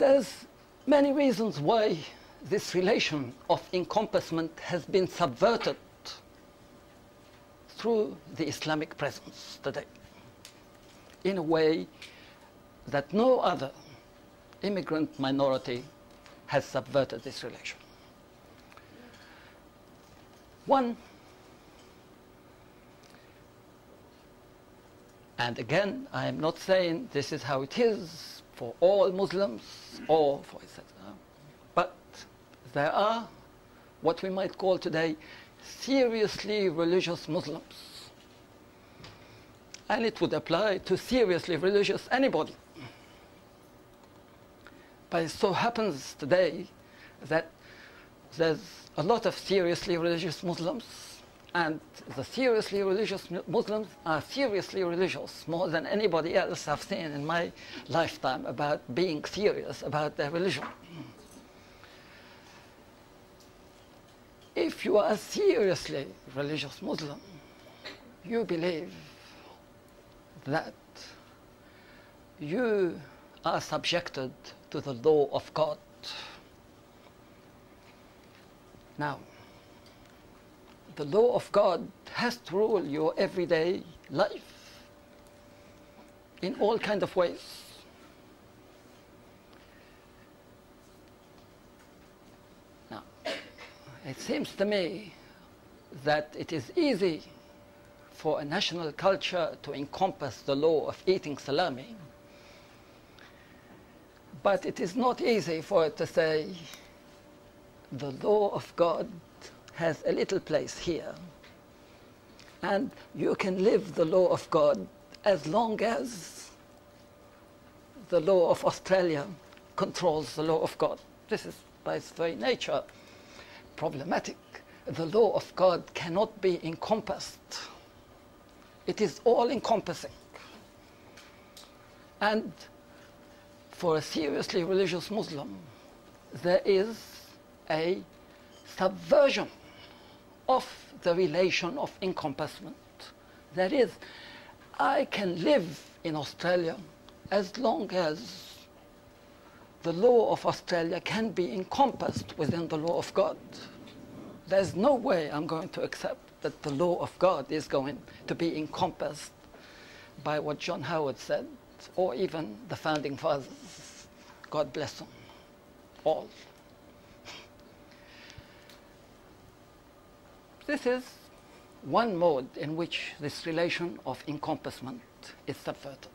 There's many reasons why this relation of encompassment has been subverted through the Islamic presence today in a way that no other immigrant minority has subverted this relation. One, and again, I am not saying this is how it is for all Muslims or for etc. But there are what we might call today seriously religious Muslims. And it would apply to seriously religious anybody. But it so happens today that there's a lot of seriously religious Muslims, and the seriously religious Muslims are seriously religious more than anybody else I've seen in my lifetime about being serious about their religion. If you are a seriously religious Muslim, you believe that you are subjected to the law of God. Now, the law of God has to rule your everyday life in all kind of ways. Now, it seems to me that it is easy for a national culture to encompass the law of eating salami but it is not easy for it to say the law of God has a little place here. And you can live the law of God as long as the law of Australia controls the law of God. This is by its very nature problematic. The law of God cannot be encompassed. It is all encompassing. And for a seriously religious Muslim, there is a subversion of the relation of encompassment. That is, I can live in Australia as long as the law of Australia can be encompassed within the law of God. There's no way I'm going to accept that the law of God is going to be encompassed by what John Howard said, or even the founding fathers. God bless them all. This is one mode in which this relation of encompassment is subverted.